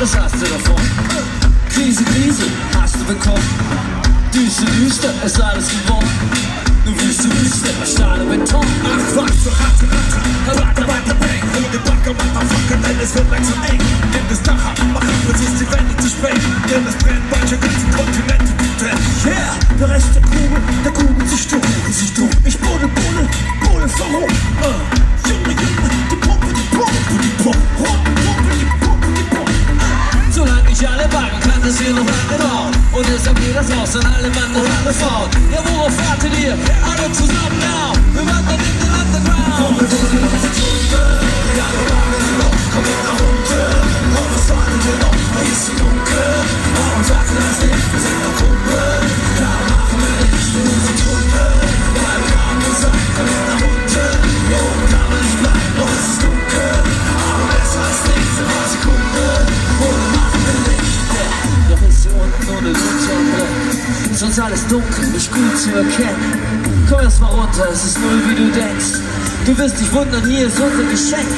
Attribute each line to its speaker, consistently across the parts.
Speaker 1: was hast du davon? Krise, Krise, hast du bekommen. Düster, düster, ist alles gewonnen. Du Wüste, Wüste, Stahl und Beton.
Speaker 2: Ach, was für Ratte, Ratte, Ratte, Ratte, Bang. Die Backe, Motherfucker, denn es wird langsam eng. Nimm das Dach ab, mach ab, es ist die Wende zu spät. Denn es brennt, manche ganzen
Speaker 1: kann, es hier noch lange dauern. Und deshalb geht das raus an alle Mann und alle Frauen. Ja, worauf wartet ihr? Alle zusammen now. Wir wandern in unten nur eine Lutscherbrille. Sonst alles dunkel, nicht gut zu erkennen. Komm erst mal runter, es ist null wie du denkst. Du wirst dich wundern, hier ist unser Geschenk.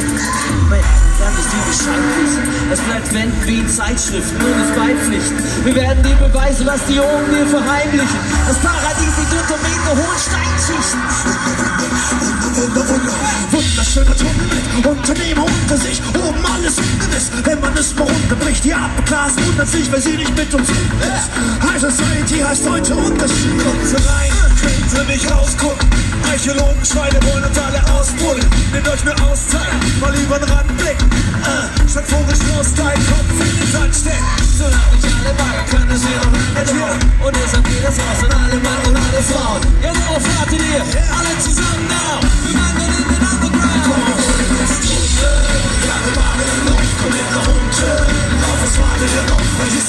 Speaker 1: Mensch, dann ist die Bescheid wissen. Es bleibt wenden wie in Zeitschriften, ohne Beipflichten. Wir werden dir beweisen, was die oben dir verheimlichen. Das Paradies liegt unter meterhohen Steinschichten.
Speaker 2: Wunder, Wunder, wunderschöner Tunnel. Unternehmer unter sich, oben alles ungewiss. Wenn man es mal runterbricht, die Abglasen wundert sich, weil sie nicht mit uns ist. High Society heißt heute Unterschied. Kommt rein, können sie nicht rausgucken. Archäologen, Schweine wollen uns alle ausbuddeln. Nehmt euch eine Auszeit, mal über den Rand blicken. Äh, statt vorisch rausteilen, Kopf in den Sand stecken.
Speaker 1: Solange ich alle Wagen kann, es hier noch lange dauern. Und deshalb geht es raus an alle Mann und alle Frauen.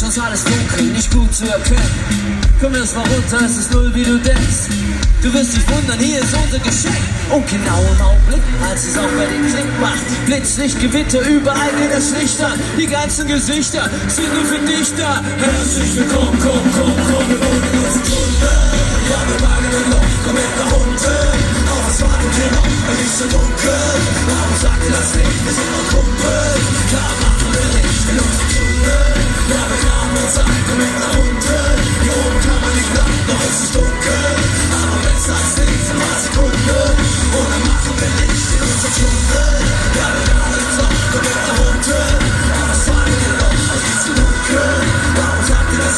Speaker 1: Sonst alles dunkel, nicht gut zu erkennen. Komm erst mal runter, es ist null wie du denkst. Du wirst dich wundern, hier ist unser Geschenk. Und genau im Augenblick, als es auch bei den Klick macht. Blitzlicht, Gewitter, überall geht das Licht an. Die ganzen Gesichter sind nur für dich da. Herzlich willkommen, komm, komm, komm, wir wollen in unsere Tunnel. Ja, wir wagen den Loch, komm mit nach unten. Auf was wartet ihr noch? Es ist so dunkel. Warum sagt ihr das nicht?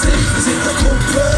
Speaker 1: safe is in the cold.